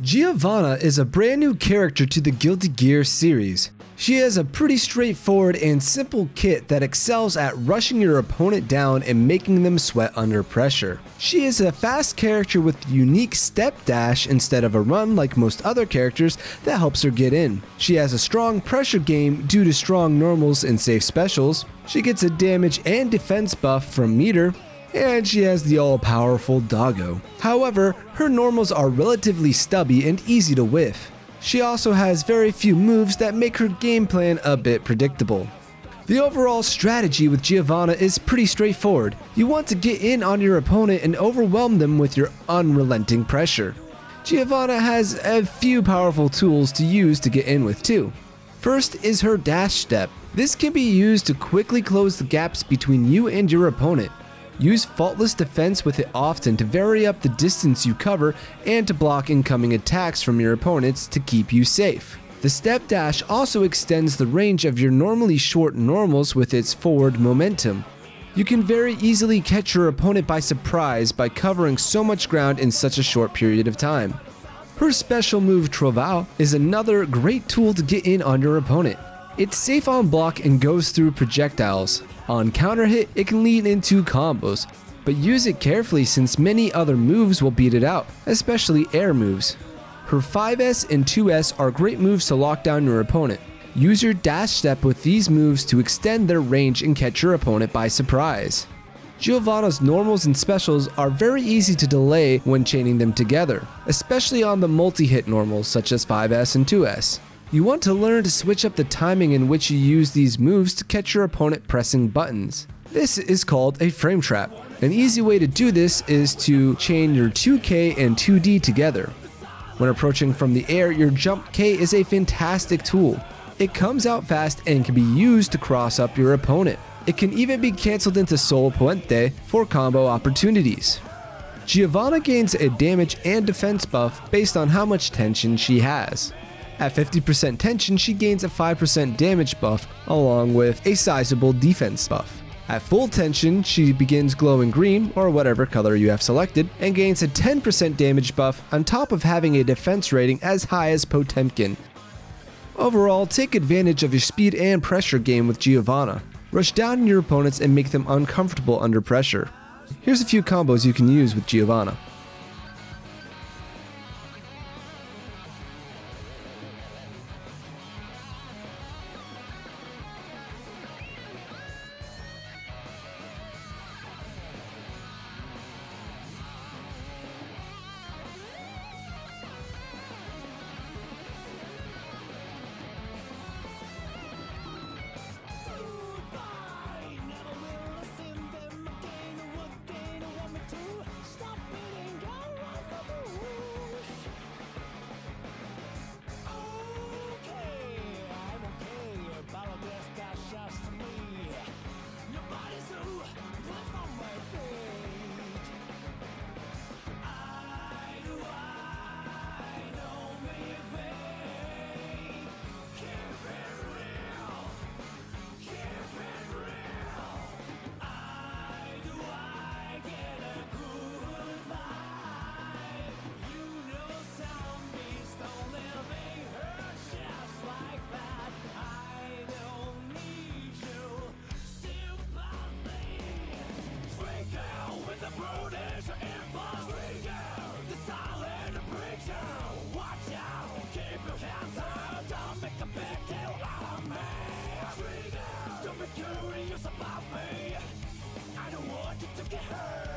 Giovanna is a brand new character to the Guilty Gear series. She has a pretty straightforward and simple kit that excels at rushing your opponent down and making them sweat under pressure. She is a fast character with unique step dash instead of a run like most other characters that helps her get in. She has a strong pressure game due to strong normals and safe specials. She gets a damage and defense buff from meter, and she has the all-powerful doggo. However, her normals are relatively stubby and easy to whiff. She also has very few moves that make her game plan a bit predictable. The overall strategy with Giovanna is pretty straightforward. You want to get in on your opponent and overwhelm them with your unrelenting pressure. Giovanna has a few powerful tools to use to get in with too. First is her dash step. This can be used to quickly close the gaps between you and your opponent. Use faultless defense with it often to vary up the distance you cover and to block incoming attacks from your opponents to keep you safe. The step dash also extends the range of your normally short normals with its forward momentum. You can very easily catch your opponent by surprise by covering so much ground in such a short period of time. Her special move Trovão is another great tool to get in on your opponent. It's safe on block and goes through projectiles. On counter hit, it can lead into combos, but use it carefully since many other moves will beat it out, especially air moves. Her 5S and 2S are great moves to lock down your opponent. Use your dash step with these moves to extend their range and catch your opponent by surprise. Giovanna's normals and specials are very easy to delay when chaining them together, especially on the multi-hit normals such as 5S and 2S. You want to learn to switch up the timing in which you use these moves to catch your opponent pressing buttons. This is called a frame trap. An easy way to do this is to chain your 2K and 2D together. When approaching from the air, your jump K is a fantastic tool. It comes out fast and can be used to cross up your opponent. It can even be cancelled into Sol Poente for combo opportunities. Giovanna gains a damage and defense buff based on how much tension she has. At 50% tension, she gains a 5% damage buff along with a sizable defense buff. At full tension, she begins glowing green, or whatever color you have selected, and gains a 10% damage buff on top of having a defense rating as high as Potemkin. Overall, take advantage of your speed and pressure game with Giovanna. Rush down your opponents and make them uncomfortable under pressure. Here's a few combos you can use with Giovanna. curious about me I don't want you to get hurt.